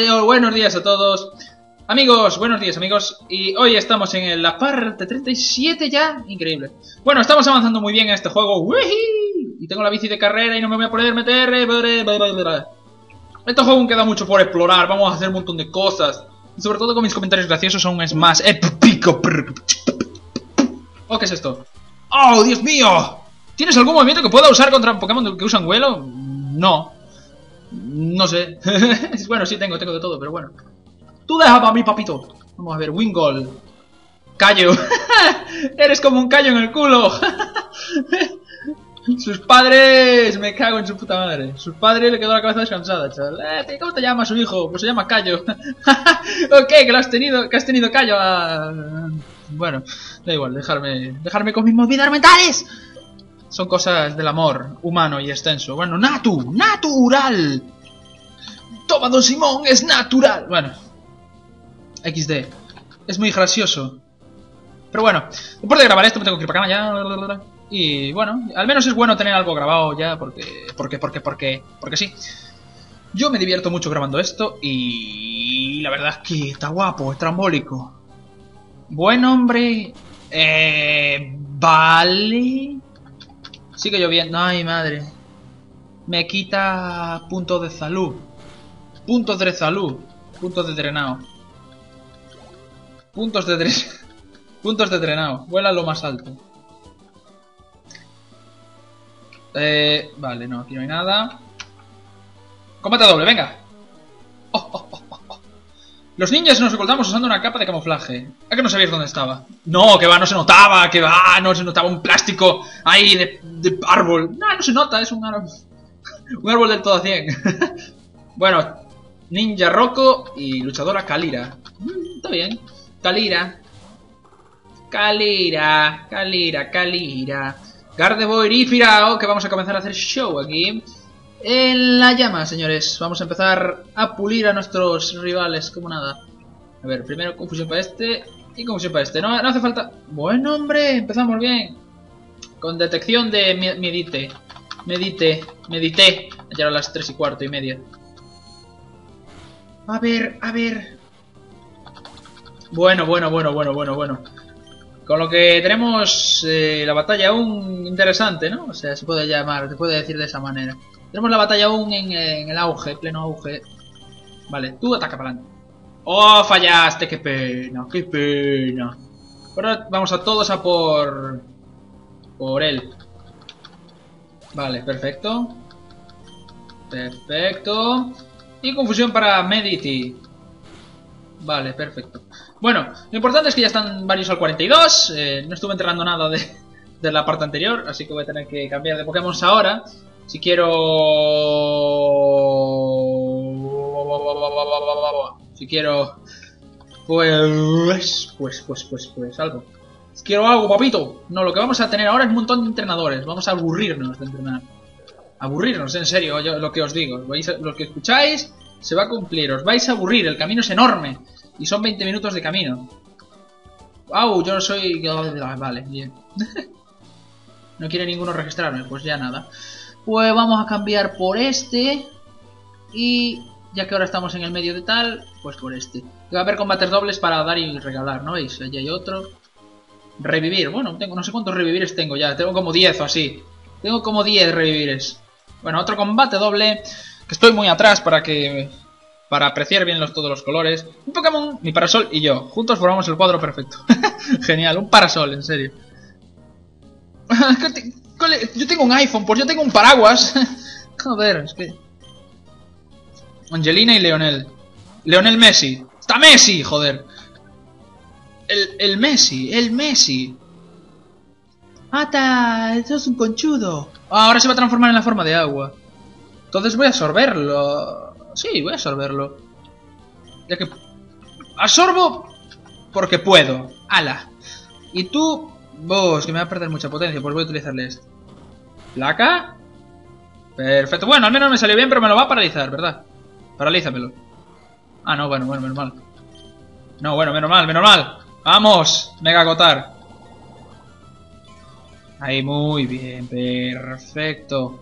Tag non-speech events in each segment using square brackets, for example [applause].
Eh, buenos días a todos. Amigos, buenos días amigos. Y hoy estamos en la parte 37 ya. Increíble. Bueno, estamos avanzando muy bien en este juego. ¡Wii! Y tengo la bici de carrera y no me voy a poder meter. Este juego queda mucho por explorar. Vamos a hacer un montón de cosas. Sobre todo con mis comentarios graciosos aún es más. Oh, ¿qué es esto? ¡Oh, Dios mío! ¿Tienes algún movimiento que pueda usar contra Pokémon que usan vuelo? No. No sé. [laughs] bueno, sí tengo, tengo de todo, pero bueno. Tú deja para mí, papito. Vamos a ver, Wingol. Callo. [laughs] Eres como un callo en el culo. [laughs] Sus padres... Me cago en su puta madre. Sus padres le quedó la cabeza descansada, chaval. Eh, ¿Cómo te llama su hijo? Pues se llama Callo. ok, que lo has tenido, que has tenido Callo. Ah, bueno, da igual, dejarme, dejarme con mis movidas mentales. Son cosas del amor humano y extenso. Bueno, natu, natural. Toma, don Simón, es natural. Bueno, XD. Es muy gracioso. Pero bueno, después de grabar esto me tengo que ir para acá ya. Y bueno, al menos es bueno tener algo grabado ya porque... Porque, porque, porque... Porque sí. Yo me divierto mucho grabando esto y... La verdad es que está guapo, es trambólico. Buen hombre... Eh... Vale... Sigue lloviendo. Ay, madre. Me quita puntos de salud. Puntos de salud. Puntos de drenado. Puntos de drenado. [laughs] Puntos de drenado. Vuela lo más alto. Eh, vale, no, aquí no hay nada. Combate doble, venga. Oh, oh, oh, los ninjas nos ocultamos usando una capa de camuflaje. ¿A que no sabías dónde estaba? No, que va, no se notaba, que va, no se notaba un plástico ahí de, árbol. No, no se nota, es un árbol. [laughs] un árbol del todo a [laughs] 100. bueno, Ninja Rocco y luchadora Kalira. Mm, está bien. Kalira. Kalira, Kalira, Kalira. Gardevoir y Firao, que vamos a comenzar a hacer show aquí. En la llama, señores. Vamos a empezar a pulir a nuestros rivales como nada. A ver, primero confusión para este y confusión para este. No, no hace falta... Bueno, hombre, empezamos bien. Con detección de medite. Medite. Medité. Ya a las 3 y cuarto y media. A ver, a ver. Bueno, bueno, bueno, bueno, bueno, bueno. Con lo que tenemos eh, la batalla aún interesante, ¿no? O sea, se puede llamar, se puede decir de esa manera. Tenemos la batalla aún en, el auge, pleno auge. Vale, tú ataca para adelante. ¡Oh, fallaste! ¡Qué pena! ¡Qué pena! Ahora vamos a todos a por... Por él. Vale, perfecto. Perfecto. Y confusión para Medity. Vale, perfecto. Bueno, lo importante es que ya están varios al 42. Eh, no estuve entrenando nada de, de la parte anterior, así que voy a tener que cambiar de Pokémon ahora. Si quiero... Si quiero... Pues... Pues, pues, pues, pues, algo. Si quiero algo, papito. No, lo que vamos a tener ahora es un montón de entrenadores. Vamos a aburrirnos de entrenar. Aburrirnos, en serio, lo que os digo. lo que escucháis se va a cumplir. Os vais a aburrir, el camino es enorme. Y son 20 minutos de camino. ¡Au! Yo no soy... Vale, bien. [laughs] no quiere ninguno registrarme, pues ya nada. Pues vamos a cambiar por este. Y ya que ahora estamos en el medio de tal, pues por este. Va a haber combates dobles para dar y regalar, ¿no veis? Allí hay otro. Revivir. Bueno, tengo no sé cuántos revivires tengo ya. Tengo como 10 o así. Tengo como 10 revivires. Bueno, otro combate doble. Que estoy muy atrás para que... Para apreciar bien los, todos los colores. Un Pokémon, mi parasol y yo. Juntos formamos el cuadro perfecto. [laughs] Genial, un parasol, en serio. [laughs] Yo tengo un iPhone, pues yo tengo un paraguas. [laughs] Joder, es que... Angelina y Leonel. Leonel Messi. ¡Está Messi, joder! El, el Messi, el Messi. ¡Ata! Eso es un conchudo. Ah, ahora se va a transformar en la forma de agua. Entonces voy a absorberlo. Sí, voy a absorberlo. Ya que... Absorbo porque puedo. ¡Hala! Y tú Vos, que me va a perder mucha potencia, pues voy a utilizarle esto. ¿Placa? Perfecto. Bueno, al menos me salió bien, pero me lo va a paralizar, ¿verdad? Paralízamelo. Ah, no, bueno, bueno, menos mal. No, bueno, menos mal, menos mal. ¡Vamos! Mega agotar. Ahí, muy bien, perfecto.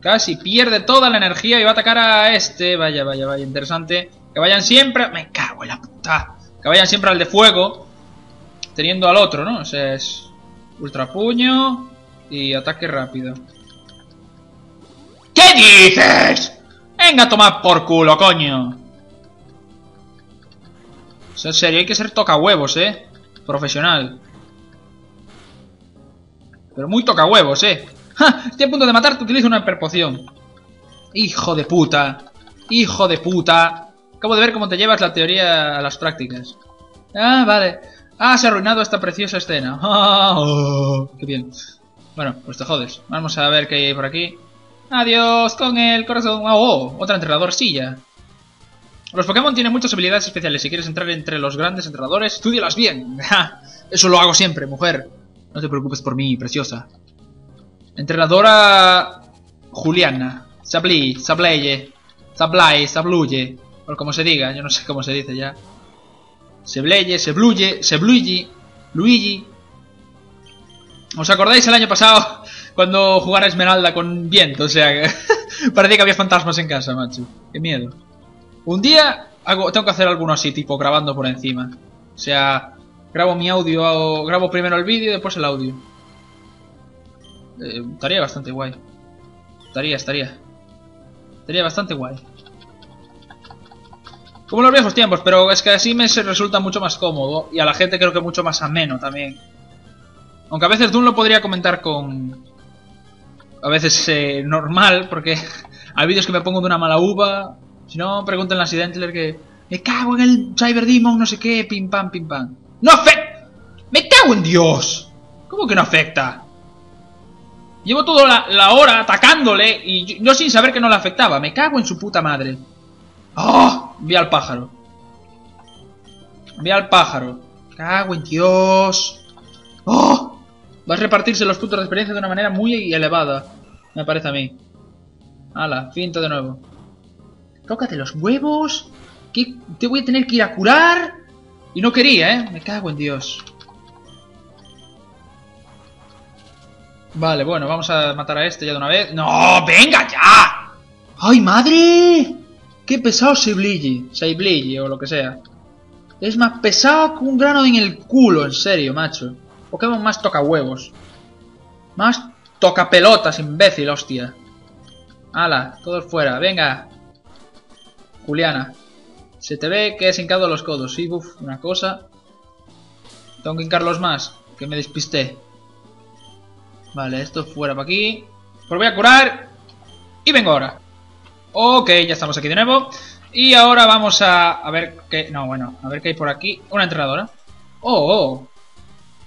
Casi pierde toda la energía y va a atacar a este. Vaya, vaya, vaya, interesante. Que vayan siempre... Me cago en la puta. Que vayan siempre al de fuego. Teniendo al otro, ¿no? O sea, es... Ultra puño y ataque rápido. ¿Qué dices? Venga a tomar por culo, coño. en serio, hay que ser toca huevos, eh. Profesional. Pero muy toca huevos, eh. ¡Ja! Estoy a punto de matarte, utilizo una perpoción. Hijo de puta. Hijo de puta. Acabo de ver cómo te llevas la teoría a las prácticas. Ah, vale. Ah, se ha arruinado esta preciosa escena. [laughs] Oh, ¡Qué bien! Bueno, pues te jodes. Vamos a ver qué hay por aquí. Adiós con el corazón. Oh, oh otra entrenador-silla. Los Pokémon tienen muchas habilidades especiales. Si quieres entrar entre los grandes entrenadores, estudialas bien. [laughs] Eso lo hago siempre, mujer. No te preocupes por mí, preciosa. Entrenadora Juliana. Sabli, Sableye, Sablay, Sabluye. O como se diga, yo no sé cómo se dice ya. Sebleye, Sebluye, Sebluigi, Luigi. ¿Os acordáis el año pasado [laughs] cuando jugara Esmeralda con viento? O sea, que [laughs] parecía que había fantasmas en casa, macho. Qué miedo. Un día hago, tengo que hacer alguno así, tipo grabando por encima. O sea, grabo mi audio, grabo primero el vídeo y después el audio. Eh, estaría bastante guay. Estaría, estaría. Estaría bastante guay. Como los viejos tiempos, pero es que así me resulta mucho más cómodo y a la gente creo que mucho más ameno también. Aunque a veces Doom lo podría comentar con... A veces eh, normal, porque [laughs] hay vídeos que me pongo de una mala uva. Si no, pregúntenle a Sidentler que... Me cago en el Cyber Demon, no sé qué, pim pam, pim pam. ¡No afecta! ¡Me cago en Dios! ¿Cómo que no afecta? Llevo toda la, hora atacándole y yo, sin saber que no le afectaba. Me cago en su puta madre. ¡Oh! Vi al pájaro. Vi al pájaro. Cago en Dios. ¡Oh! Vas a repartirse los puntos de experiencia de una manera muy elevada. Me parece a mí. Hala, finta de nuevo. Tócate los huevos. ¿Qué? Te voy a tener que ir a curar. Y no quería, ¿eh? Me cago en Dios. Vale, bueno, vamos a matar a este ya de una vez. ¡No! ¡Venga ya! ¡Ay, madre! ¡Qué pesado Seibligi! Seibligi o lo que sea. Es más pesado que un grano en el culo, en serio, macho. Pokémon más toca huevos. Más toca pelotas, imbécil, hostia. ¡Hala! Todos fuera, venga. Juliana. Se te ve que has hincado los codos. Sí, uff, una cosa. Tengo que hincarlos más, que me despisté. Vale, esto fuera para aquí. Pues voy a curar. Y vengo ahora. Ok, ya estamos aquí de nuevo. Y ahora vamos a, a ver qué... No, bueno, a ver qué hay por aquí. Una entrenadora. Oh, oh.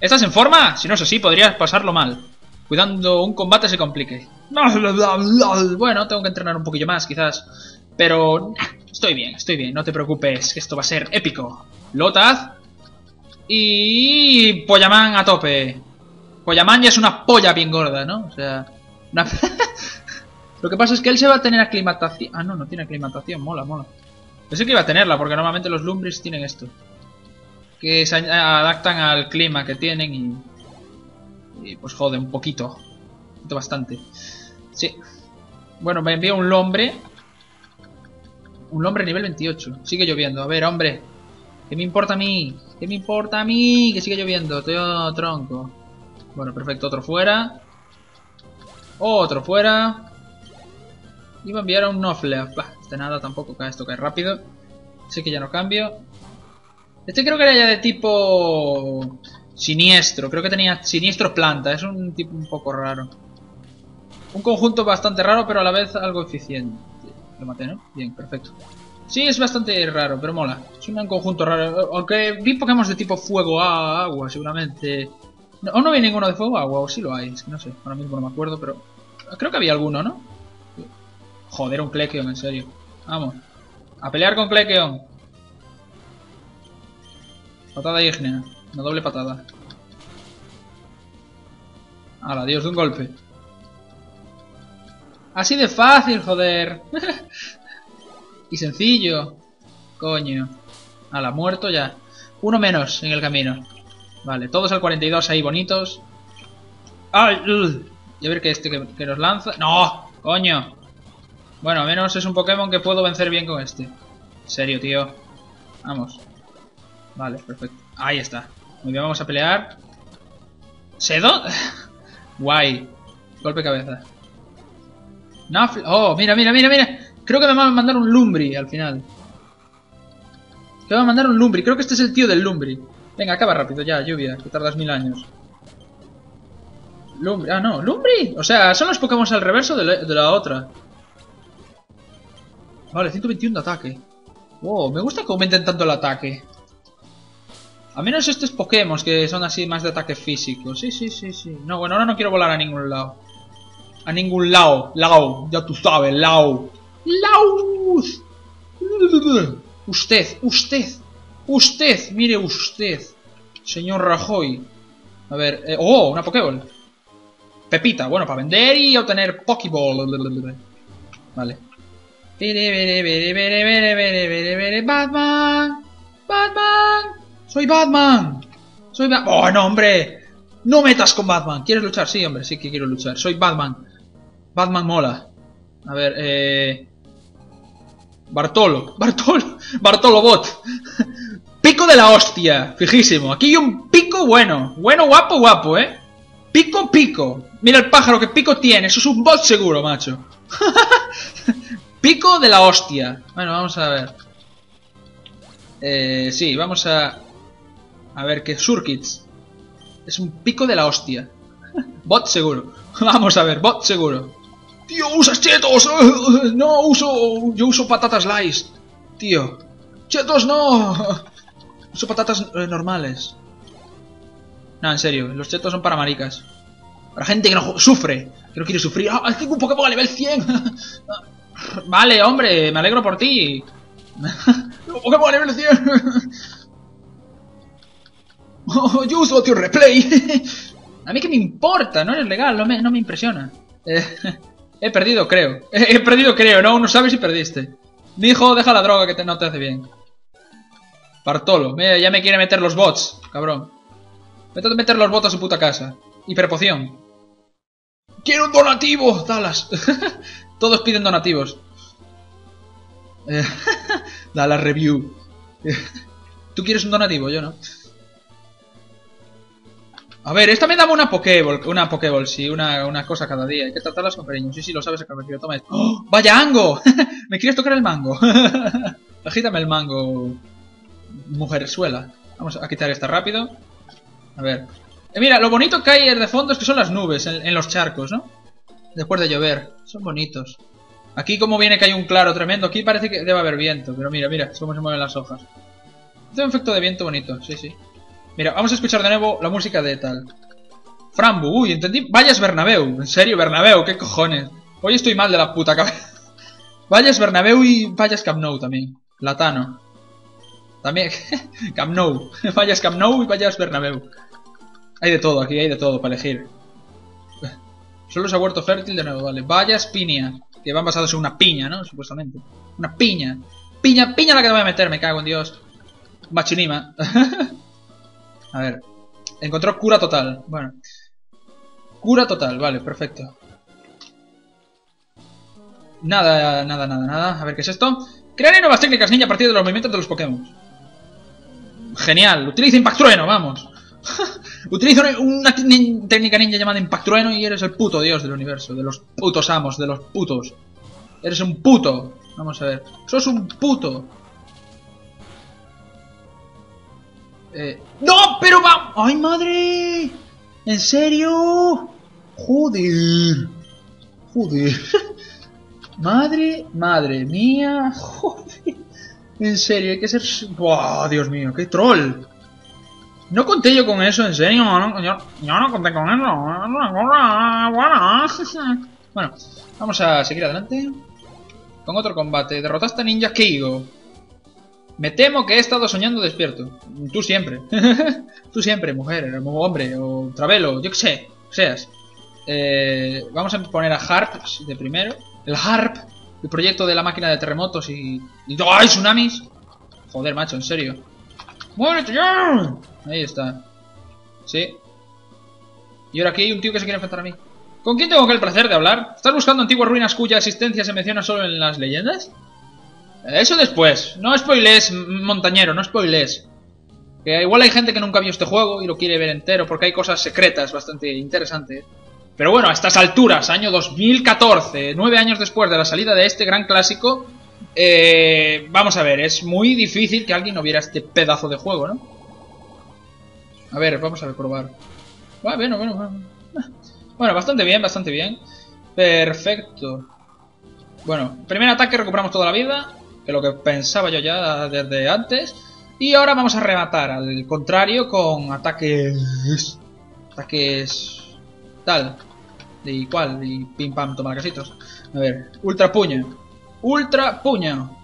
¿Estás en forma? Si no es así, podrías pasarlo mal. Cuidando un combate se complique. [laughs] Bueno, tengo que entrenar un poquillo más, quizás. Pero... Estoy bien, estoy bien. No te preocupes, que esto va a ser épico. Lotaz. Y... Poyaman a tope. Poyaman ya es una polla bien gorda, ¿no? O sea... [laughs] Lo que pasa es que él se va a tener aclimatación... Ah, no, no tiene aclimatación. Mola, mola. Pensé que iba a tenerla, porque normalmente los Lumbris tienen esto. Que se adaptan al clima que tienen y... Y pues jode un poquito. Bastante. Sí. Bueno, me envía un lombre. Un lombre nivel 28. Sigue lloviendo. A ver, hombre. ¿Qué me importa a mí? ¿Qué me importa a mí? Que sigue lloviendo. Tío tronco. Bueno, perfecto, otro fuera. Otro fuera. Iba a enviar a un Nofle. este nada tampoco, cae esto cae rápido. Así que ya no cambio. Este creo que era ya de tipo... Siniestro. Creo que tenía siniestro planta. Es un tipo un poco raro. Un conjunto bastante raro, pero a la vez algo eficiente. Lo maté, ¿no? Bien, perfecto. Sí, es bastante raro, pero mola. Es un conjunto raro. Aunque vi Pokémon de tipo fuego, agua, seguramente. ¿O no, vi ninguno de fuego agua? ¿O sí lo hay? Es que no sé, ahora mismo no me acuerdo, pero... Creo que había alguno, ¿no? Joder, un Klekeon, en serio. Vamos. A pelear con Klekeon. Patada ígnea. Una doble patada. Ala, dios de un golpe. Así de fácil, joder. [laughs] y sencillo. Coño. Ala, muerto ya. Uno menos en el camino. Vale, todos al 42 ahí bonitos. ¡Ay! Y a ver qué este que, nos lanza. ¡No! ¡Coño! Bueno, al menos es un Pokémon que puedo vencer bien con este. Serio, tío. Vamos. Vale, perfecto. Ahí está. Muy bien, vamos a pelear. ¿Sedo? [laughs] Guay. Golpe cabeza. Nafl oh, mira, mira, mira, mira. Creo que me van a mandar un Lumbri al final. Me van a mandar un Lumbri. Creo que este es el tío del Lumbri. Venga, acaba rápido ya, lluvia, que tardas mil años. Lumbri, ah no, Lumbri. O sea, son los Pokémon al reverso de la, otra. Vale, 121 de ataque. Wow, me gusta que aumenten tanto el ataque. A menos estos Pokémon que son así más de ataque físico. Sí, sí, sí, sí. No, bueno, ahora no quiero volar a ningún lado. A ningún lado. Lao, ya tú sabes, Lao. Lao. Usted, usted. Usted, mire usted. Señor Rajoy. A ver, eh, oh, una Pokéball. Pepita, bueno, para vender y obtener Pokéball. Vale. Batman. Batman. Soy Batman. Soy Batman. Oh, no, hombre. No metas con Batman. ¿Quieres luchar? Sí, hombre, sí que quiero luchar. Soy Batman. Batman mola. A ver, eh... Bartolo. Bartolo. [laughs] Bartolo Bot. [laughs] Pico de la hostia. Fijísimo. Aquí hay un pico bueno. Bueno, guapo, guapo, ¿eh? Pico, pico. Mira el pájaro que pico tiene. Eso es un bot seguro, macho. [laughs] pico de la hostia. Bueno, vamos a ver. Eh, sí, vamos a... A ver, que Surkits. Es un pico de la hostia. [laughs] bot seguro. [laughs] Vamos a ver, bot seguro. Tío, usas chetos. [laughs] No, uso... Yo uso patatas slice. Tío. Chetos no. Uso patatas eh, normales. No, en serio, los chetos son para maricas. Para gente que no sufre, que no quiere sufrir. ¡Ah, tengo un Pokémon a nivel 100! Vale, hombre, me alegro por ti. [laughs] Pokémon a nivel 100! [laughs] oh, tío replay. [laughs] a mí que me importa, no es legal, no me, no me impresiona. he perdido, creo. He, perdido, creo, ¿no? Uno sabe si perdiste. Mi hijo, deja la droga que no te hace bien. Bartolo, ya me quiere meter los bots, cabrón. Me tengo que meter los bots a su puta casa. Hiperpoción. ¡Quiero un donativo! Dallas. Todos piden donativos. Eh, [laughs] Dallas Review. [laughs] ¿Tú quieres un donativo? Yo no. A ver, esta me daba una Pokéball, una Pokéball, sí, una, una cosa cada día. Hay que tratarlas con cariño. Sí, sí, lo sabes, Toma esto. ¡Oh! ¡Vaya Ango! [laughs] ¿Me quieres tocar el mango? Agítame el mango, mujerzuela. Vamos a quitar esta rápido. A ver. Eh, mira, lo bonito que hay de fondo es que son las nubes en, los charcos, ¿no? Después de llover. Son bonitos. Aquí como viene que hay un claro tremendo. Aquí parece que debe haber viento. Pero mira, mira cómo se mueven las hojas. Tiene un efecto de viento bonito. Sí, sí. Mira, vamos a escuchar de nuevo la música de tal. Frambu. Uy, entendí. Vayas Bernabeu. En serio, Bernabeu. ¿Qué cojones? Hoy estoy mal de la puta cabeza. [laughs] Vayas Bernabeu y vayas Camp Nou también. Latano. También, [laughs] Camp Nou. [laughs] Vayas Camp Nou y vayas Bernabéu. Hay de todo, aquí hay de todo para elegir. Solo se ha vuelto fértil de nuevo, vale. Vayas piña. Que van basados en una piña, ¿no? Supuestamente. Una piña. Piña, piña la que me voy a meter, me cago en Dios. Machinima. [laughs] a ver. Encontró cura total. Bueno. Cura total, vale, perfecto. Nada, nada, nada, nada. A ver, ¿qué es esto? Crearé nuevas técnicas ninja a partir de los movimientos de los Pokémon. Genial, utiliza Impact Trueno, vamos. [laughs] utiliza una técnica ninja llamada Impact Trueno y eres el puto dios del universo, de los putos amos, de los putos. Eres un puto. Vamos a ver. Sos un puto. Eh, ¡No! ¡Pero va! ¡Ay, madre! ¿En serio? Joder. Joder. [laughs] madre, madre mía. [laughs] Joder. En serio, hay que ser... ¡Buah, Dios mío! ¡Qué troll! No conté yo con eso, en serio. No, yo, no conté con eso. [laughs] Bueno, vamos a seguir adelante. Con otro combate. Derrotaste a Ninja Keigo. Me temo que he estado soñando despierto. Tú siempre. [laughs] Tú siempre, mujer, hombre, o travelo, yo qué sé. Seas. Eh, vamos a poner a Harp de primero. El Harp el proyecto de la máquina de terremotos y... y ¡Ay, tsunamis! Joder, macho, en serio. ¡Muérete ya! Ahí está. Sí. Y ahora aquí hay un tío que se quiere enfrentar a mí. ¿Con quién tengo que el placer de hablar? ¿Estás buscando antiguas ruinas cuya existencia se menciona solo en las leyendas? Eso después. No spoiles, montañero, no spoiles. Que igual hay gente que nunca vio este juego y lo quiere ver entero porque hay cosas secretas bastante interesantes. Pero bueno, a estas alturas, año 2014, nueve años después de la salida de este gran clásico, eh, vamos a ver, es muy difícil que alguien no viera este pedazo de juego, ¿no? A ver, vamos a probar. bueno, bueno, bueno. Bueno, bastante bien, bastante bien. Perfecto. Bueno, primer ataque recuperamos toda la vida, que lo que pensaba yo ya desde antes. Y ahora vamos a rematar, al contrario, con ataques... Ataques... Tal. ¿Y cuál? Y pim pam, toma casitos. A ver, ultra puño. Ultra puño.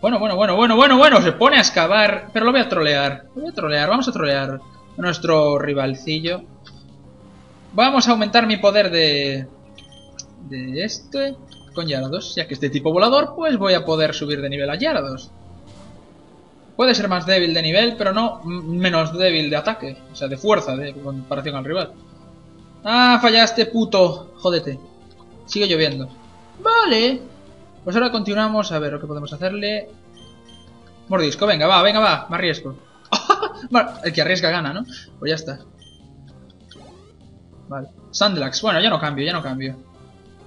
Bueno, bueno, bueno, bueno, bueno, bueno. Se pone a excavar. Pero lo voy a trolear. Lo voy a trolear. Vamos a trolear a nuestro rivalcillo. Vamos a aumentar mi poder de... De este... Con Yarados. Ya que este tipo volador, pues voy a poder subir de nivel a Yarados. Puede ser más débil de nivel, pero no menos débil de ataque. O sea, de fuerza, de comparación al rival. Ah, fallaste, puto. Jódete. Sigue lloviendo. Vale. Pues ahora continuamos a ver lo que podemos hacerle. Mordisco, venga, va, venga, va. Más riesgo. [laughs] El que arriesga gana, ¿no? Pues ya está. Vale. Sandlax. Bueno, ya no cambio, ya no cambio.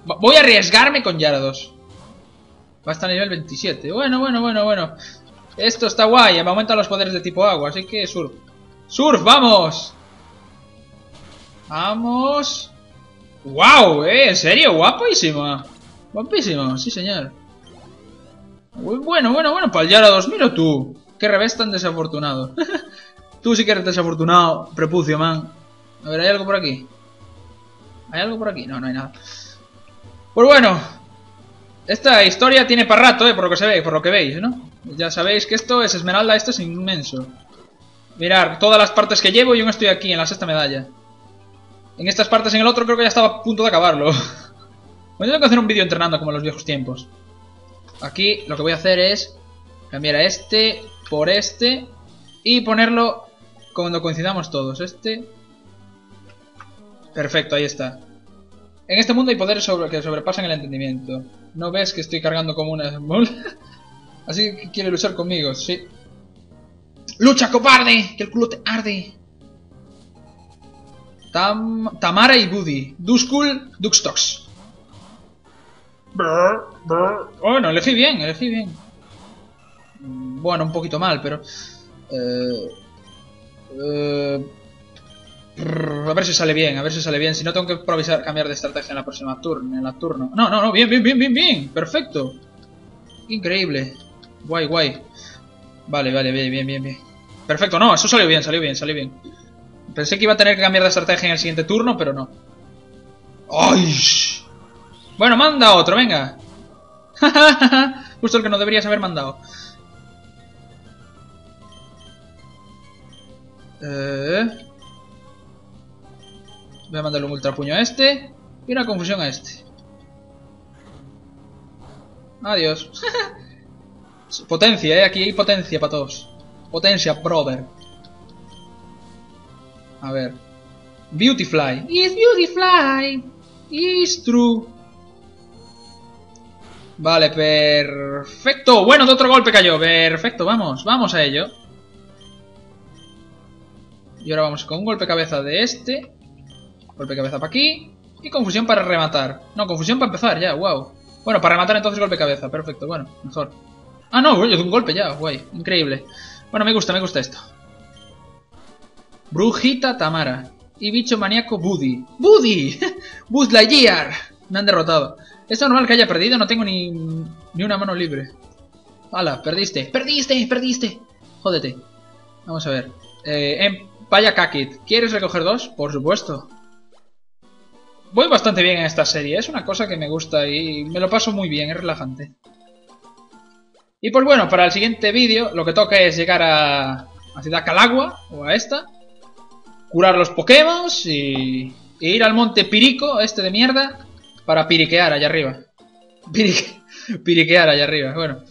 Voy a arriesgarme con Yarados. Va hasta nivel 27. Bueno, bueno, bueno, bueno. Esto está guay. Me aumentan los poderes de tipo agua, así que surf. ¡Surf, vamos! Vamos. ¡Wow! ¿Eh? ¿En serio? Guapísima. Guapísimo, sí señor. bueno, bueno, bueno, para el Yara 2000 o tú. Qué revés tan desafortunado. [laughs] tú sí que eres desafortunado, prepucio, man. A ver, ¿hay algo por aquí? ¿Hay algo por aquí? No, no hay nada. Pues bueno, esta historia tiene para rato, eh, por lo que se ve, por lo que veis, ¿no? Ya sabéis que esto es esmeralda, esto es inmenso. Mirar, todas las partes que llevo y aún estoy aquí en la sexta medalla. En estas partes, en el otro, creo que ya estaba a punto de acabarlo. [laughs] Pues tengo que hacer un vídeo entrenando como en los viejos tiempos. Aquí lo que voy a hacer es cambiar a este por este y ponerlo cuando coincidamos todos. Este. Perfecto, ahí está. En este mundo hay poderes que sobrepasan el entendimiento. ¿No ves que estoy cargando como una... [laughs] Así que quiere luchar conmigo, sí. ¡Lucha, cobarde! ¡Que el culo te arde! Tamara y Buddy. Duskul, Duxtox. Bueno, elegí bien, elegí bien. Bueno, un poquito mal, pero... Eh, eh, a ver si sale bien, a ver si sale bien. Si no, tengo que improvisar, cambiar de estrategia en la próxima turno. En la turno. No, no, no, bien, bien, bien, bien, bien. Perfecto. Increíble. Guay, guay. Vale, vale, bien, bien, bien, bien. Perfecto, no, eso salió bien, salió bien, salió bien. Pensé que iba a tener que cambiar de estrategia en el siguiente turno, pero no. ¡Ay! Bueno, manda otro, venga. [laughs] Justo el que no deberías haber mandado. Eh... Voy a mandarle un ultra puño a este y una confusión a este. Adiós. [laughs] potencia, eh. Aquí hay potencia para todos. Potencia, brother. A ver. Beautyfly. It's Beautyfly. It's true. Vale, perfecto. Bueno, de otro golpe cayó. Perfecto, vamos, vamos a ello. Y ahora vamos con un golpe cabeza de este. Golpe cabeza para aquí. Y confusión para rematar. No, confusión para empezar ya, wow. Bueno, para rematar entonces golpe cabeza. Perfecto, bueno, mejor. Ah, no, un golpe ya, guay. Increíble. Bueno, me gusta, me gusta esto. Brujita Tamara. Y bicho maníaco Buddy. ¡Buddy! [laughs] ¡Buzz Lightyear! Me han derrotado. Es normal que haya perdido, no tengo ni, ni una mano libre. ¡Hala! Perdiste. ¡Perdiste! ¡Perdiste! Jódete. Vamos a ver. Eh, em, vaya Kakit. ¿Quieres recoger dos? Por supuesto. Voy bastante bien en esta serie. Es una cosa que me gusta y me lo paso muy bien. Es relajante. Y pues bueno, para el siguiente vídeo lo que toca es llegar a, a Ciudad Calagua o a esta curar los Pokémon y, ir al monte Pirico, este de mierda, para piriquear allá arriba. piriquear allá arriba, bueno.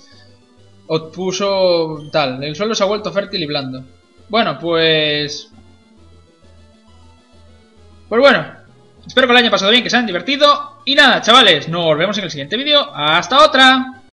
Puso tal, el suelo se ha vuelto fértil y blando. Bueno, pues... Pues bueno, Espero que lo hayan pasado bien, que se hayan divertido. Y nada, chavales, nos vemos en el siguiente vídeo. ¡Hasta otra!